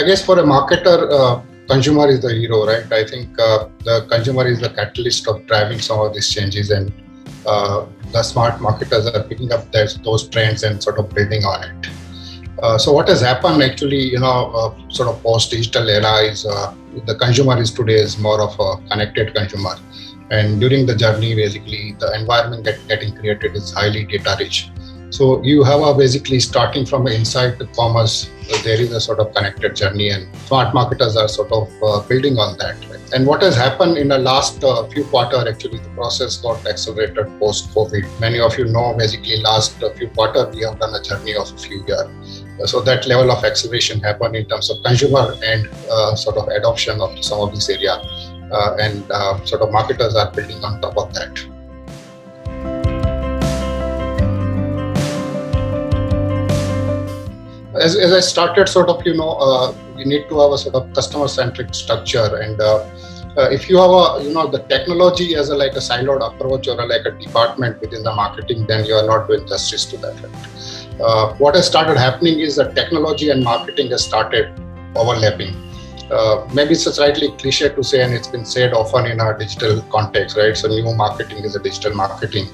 I guess for a marketer, uh, consumer is the hero, right? I think uh, the consumer is the catalyst of driving some of these changes, and uh, the smart marketers are picking up those trends and sort of building on it. Uh, so what has happened actually, you know, uh, sort of post-digital era is uh, the consumer is today is more of a connected consumer, and during the journey, basically the environment that getting created is highly data rich. So you have a basically starting from inside to commerce, there is a sort of connected journey, and smart marketers are sort of uh, building on that. And what has happened in the last uh, few quarter, actually, the process got accelerated post COVID. Many of you know, basically, last uh, few quarter we have done a journey of a few years. So that level of acceleration happened in terms of consumer and uh, sort of adoption of some of this area, uh, and uh, sort of marketers are building on top of that. As, as I started, sort of, you know, uh, we need to have a sort of customer-centric structure, and uh, uh, if you have a, you know, the technology as a like a siloed approach or a, like a department within the marketing, then you are not doing justice to that. Uh, what has started happening is that technology and marketing has started overlapping. Uh, maybe it's a slightly cliche to say, and it's been said often in our digital context, right? So, new marketing is a digital marketing.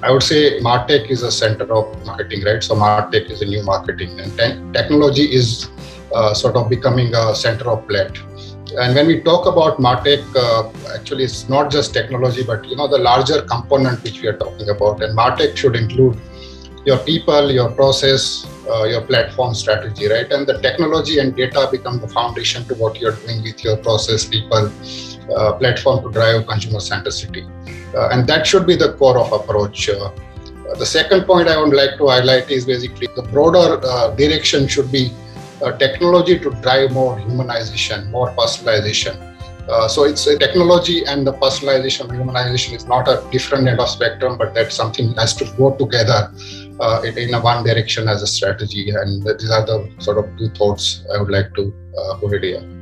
I would say Martech is a center of marketing, right? So Martech is a new marketing, and te- technology is uh, sort of becoming a center of play. And when we talk about Martech, uh, actually it's not just technology, but you know the larger component which we are talking about. And Martech should include your people, your process, uh, your platform strategy, right? And the technology and data become the foundation to what you're doing with your process, people, uh, platform to drive consumer centricity. Uh, and that should be the core of approach. Uh, the second point I would like to highlight is basically the broader direction should be technology to drive more humanization, more personalization. Uh, so it's a technology and the personalization, humanization is not a different end of spectrum, but that something has to go together uh, in, a one direction as a strategy. And these are the sort of two thoughts I would like to uh, put here.